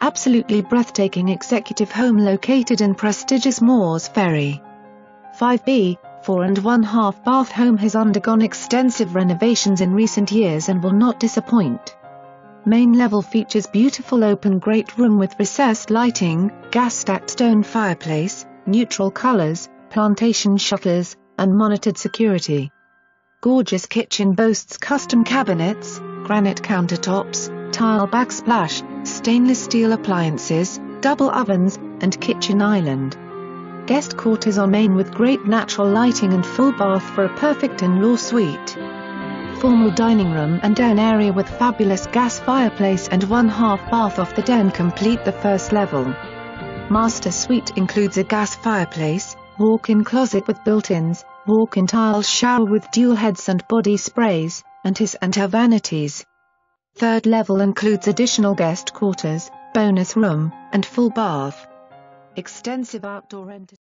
absolutely breathtaking executive home located in prestigious Moores Ferry. 5B, four and one half bath home has undergone extensive renovations in recent years and will not disappoint. Main level features beautiful open great room with recessed lighting, gas stacked stone fireplace, neutral colors, plantation shutters, and monitored security. Gorgeous kitchen boasts custom cabinets, granite countertops, tile backsplash, stainless steel appliances, double ovens, and kitchen island. Guest quarters are main with great natural lighting and full bath for a perfect in-law suite. Formal dining room and den area with fabulous gas fireplace and one half bath off the den complete the first level. Master suite includes a gas fireplace, walk-in closet with built-ins, walk-in tile shower with dual heads and body sprays, and his and her vanities. Third level includes additional guest quarters, bonus room, and full bath. Extensive outdoor entertainment.